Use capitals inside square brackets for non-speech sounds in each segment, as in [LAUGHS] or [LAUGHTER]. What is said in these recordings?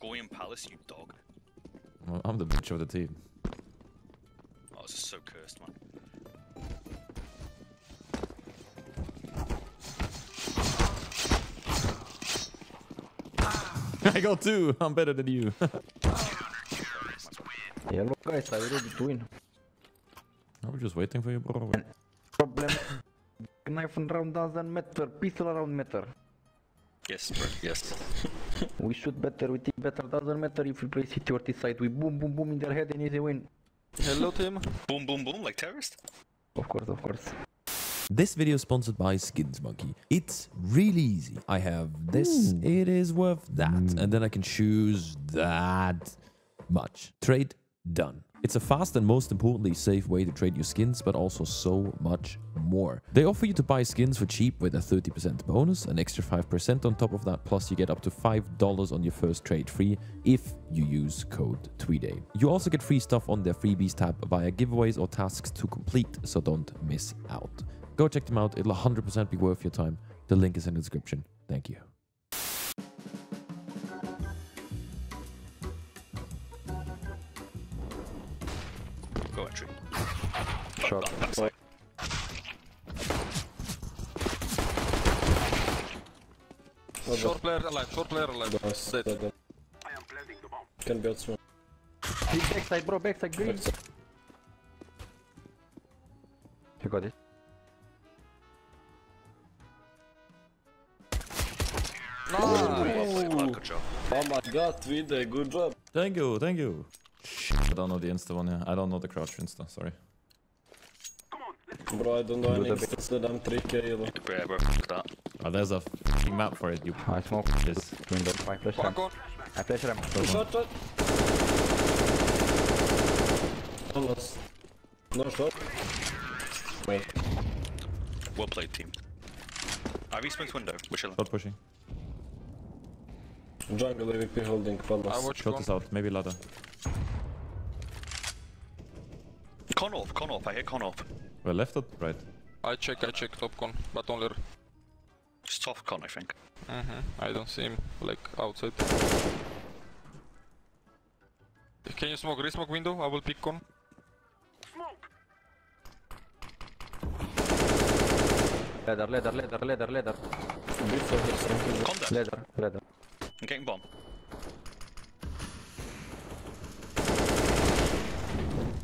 Dugorian Palace, you dog. Well, I'm the bitch of the team. Oh, this is so cursed, man. [LAUGHS] I got two. I'm better than you. Hello guys, are you ready to win? I was just waiting for you, bro. Problem. Knife around doesn't matter, pistol around matter. Yes, bro. Yes. [LAUGHS] We shoot better, we think better, doesn't matter if we play CT or this side. We boom boom boom in their head and easy win. Hello, team. [LAUGHS] boom, boom, boom, like terrorist. Of course, of course. This video is sponsored by Skinsmonkey. It's really easy. I have this, it is worth that, hmm. and then I can choose that much. Trade done. It's a fast and most importantly safe way to trade your skins, but also so much more. They offer you to buy skins for cheap with a 30% bonus, an extra 5% on top of that, plus you get up to $5 on your first trade free if you use code TWEEDAY. You also get free stuff on their freebies tab via giveaways or tasks to complete, so don't miss out. Go check them out, it'll 100% be worth your time. The link is in the description. Thank you. Shot. Backside. Short player alive, short player alive. Nice. Dead. Dead, dead. Can be outside. Big backside bro, backside green. Backside. You got it. Well, good job. Oh my god, Vide, good job. Thank you, thank you. I don't know the insta one, yeah. I don't know the crouch insta, sorry. Bro, I don't know Do any the big- instance that I'm 3k yellow. Yeah, bro. Look that. Oh, there's a f***ing map for it, you I smoke. this. Window, I flash ram. Back on. I flash ram. Shot, shot. Almost. No shot. Wait. Well played, team. Ivy smokes window. We're chilling. Start pushing. Jungle AWP holding I palace. watch Shot con. is out, maybe ladder. Con off, con off. I hit con off. Well, left or right? I check, I check top con, but only. Just off con, I think. Mm-hmm. I don't see him like outside. Can you smoke? Resmoke window. I will pick con. Ladder, ladder, ladder, ladder, ladder. Before there's something. Con dead. Ladder, ladder. I'm getting bomb.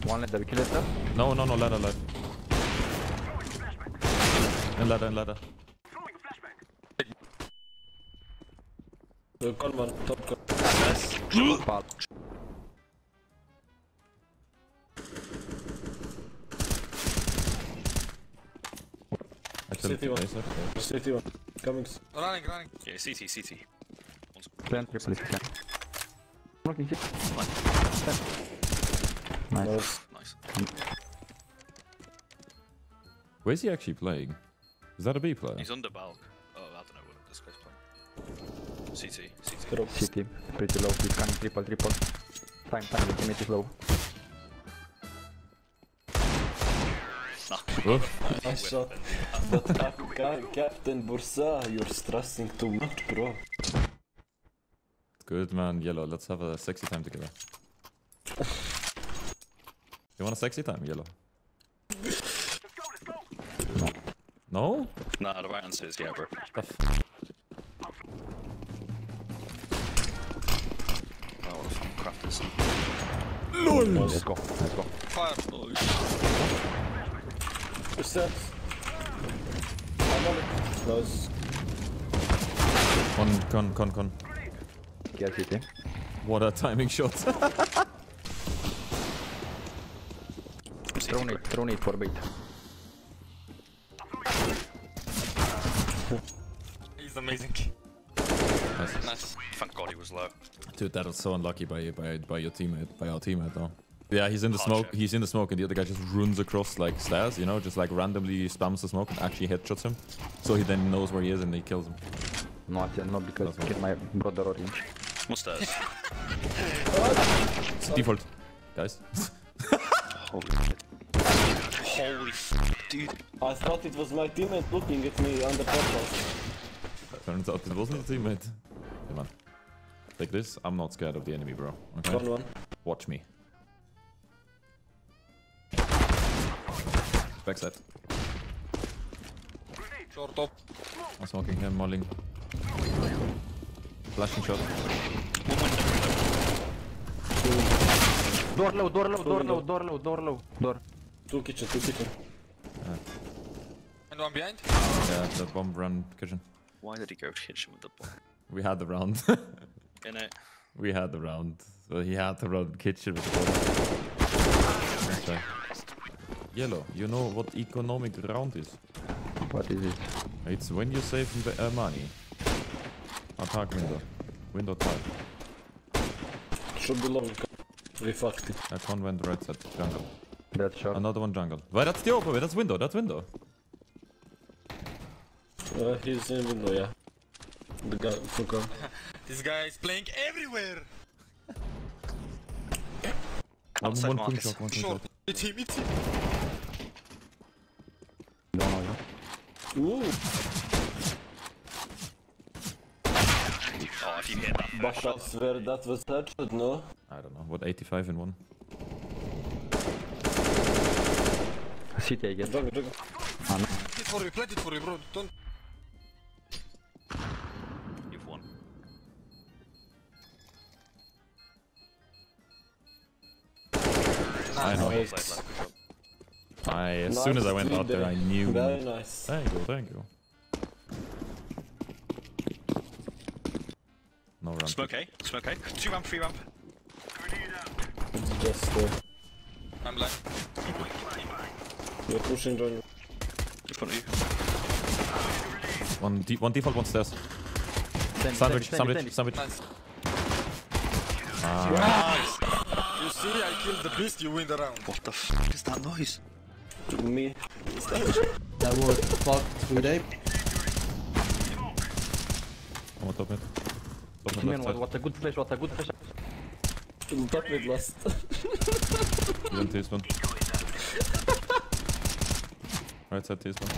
One ladder, we kill ladder. No, no, no, ladder, ladder. And ladder, and ladder. Con one, top con. Pal. Actually, CT one. nice, okay. One. Coming. Running, running. Yeah, CT, CT. Plan triple if you can. Smoking hit. Nice. Nice. Nice. Where's he actually playing? Is that a B player? He's under bulk. Oh, I don't know what this guy's playing. CT, CT. Drop. CT, pretty low. He's coming triple, triple. Time, time, the teammate is low. Nah. Oof. Nice shot. But uh, Ca- Captain Bursa, you're stressing too much, bro. Good man, Yellow. Let's have a sexy time together. you want a sexy time, Yellow? No? Nah, the right answer is yeah, bro. The f- Oh, what a fun crap this. Oh, let's go, let's go. Fire. Two steps. I'm on it. Nice. Con, con, con, con. Kill CT. What a timing shot. [LAUGHS] Throw nade, throw nade for bait. He's amazing. nice. Nice. Thank God he was low. Dude, that was so unlucky by by by your teammate, by our teammate though. Yeah, he's in the Oh, smoke. shit. He's in the smoke, and the other guy just runs across like stairs, you know, just like randomly spams the smoke and actually headshots him. So he then knows where he is and he kills him. Not, uh, not because That's kill my brother orange. Mustache. It's default, guys. Holy Holy f dude. I thought it was my teammate looking at me on the podcast. Turns out it wasn't a teammate. Hey man. Like this, I'm not scared of the enemy, bro. Okay? One one. Watch me. Backside. Short top. I'm smoking him, mulling. Flashing shot. Door low, door low, door low, door low, door low, door. Two kitchen, two kitchen. Uh, and one behind. Yeah, that bomb run kitchen. Why did he go to kitchen with the ball? We had the round. In it. [LAUGHS] we had the round. So he had to run kitchen with the bomb. Okay. Yellow, you know what economic round is? What is it? It's when you save m- uh, money. Attack window. Window tag. Should be long. We fucked it. That one went right side jungle. That's short. Another one jungle. Why that's the open way, that's window, that's window. Uh, he's in window, yeah. The guy, fuck. [LAUGHS] This guy is playing everywhere. One, Outside one twin Marcus. shot, one twin shot. It's him. It's him. Don't know. Ooh! Oh, if you hit that But first I that was headshot, no? I don't know, what 85 in one? CT, I guess. Jungle, jungle. Plant it for you. Plant it for you, bro. Don't. I know. Nice. Outside left, good job. I, as soon as I went out there, I knew. Very nice. Thank you, thank you. No run. Smoke A. Smoke A. Two ramp, three ramp. It's just, uh, I'm blind. we're pushing jungle. In front of you. One, de one default, one stairs. Send, Sandwich, send, sandwich, sandwich. Nice. Ah, Nice. You see, I killed the beast. You win the round. What the f is that noise? Me. That was fucked with ape. one top mid. Top mid Man, what, side. what a good flash, what a good flash. Top mid last. Even teaspoon. Right side teaspoon.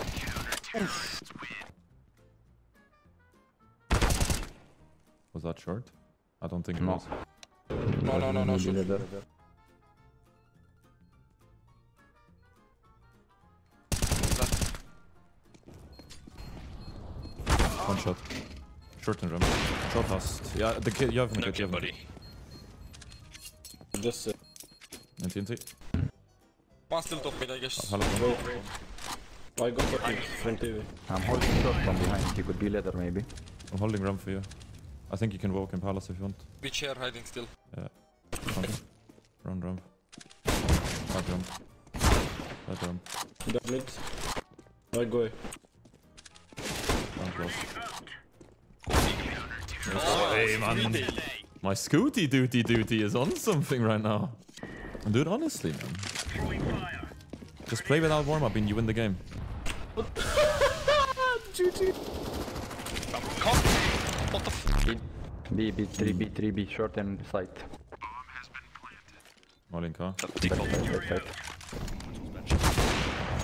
Was that short? I don't think it was. No, no, no, no. Shoot. One shot. Short and rim. Short last. Yeah, the kid, you have him, No kid, you kill, have buddy. Just, uh, And TNT. One still top mid, I guess. Hello. go. I got top mid, front TV. I'm holding short from behind. He could be ladder, maybe. I'm holding ram for you. I think you can walk in palace if you want. Big chair hiding still. Okay. Run ramp. That ramp. That ramp. Top mid. I go. Ramp close. Oh, hey, man. My Scooty duty duty is on something right now. And dude, honestly, man. Just play without warm up and you win the game. [LAUGHS] What the f? B, B, 3, B, 3, B, short and side. Molin car. Default. Side, side.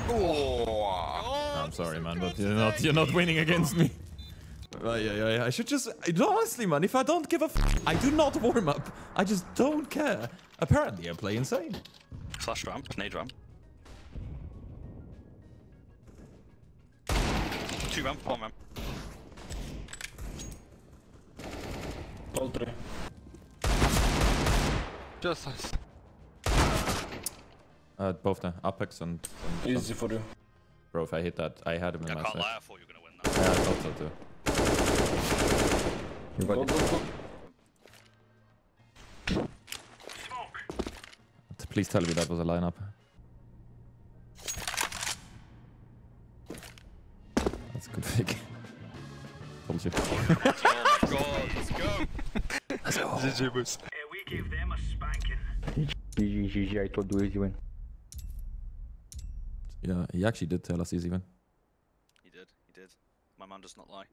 Oh. I'm sorry, man, but you're not you're not winning against me. Uh, yeah, yeah, yeah. I should just honestly, man. If I don't give a, f- I do not warm up. I just don't care. Apparently, I play insane. Flash ramp. Nade ramp. Two ramp, one ramp. All three. Just nice. Uh, both the Apex and, and Easy for you. bro. If I hit that, I had him in I my can't set. lie, I thought you were gonna win that. Yeah, I thought so too. You got Go, go, go. Please tell me that was a lineup. That's a good pick. [LAUGHS] Told you. Oh my god, let's go! GG boys. GG, GG, I told you easy win. Yeah, he actually did tell us easy win. He did, he did. My man does not lie.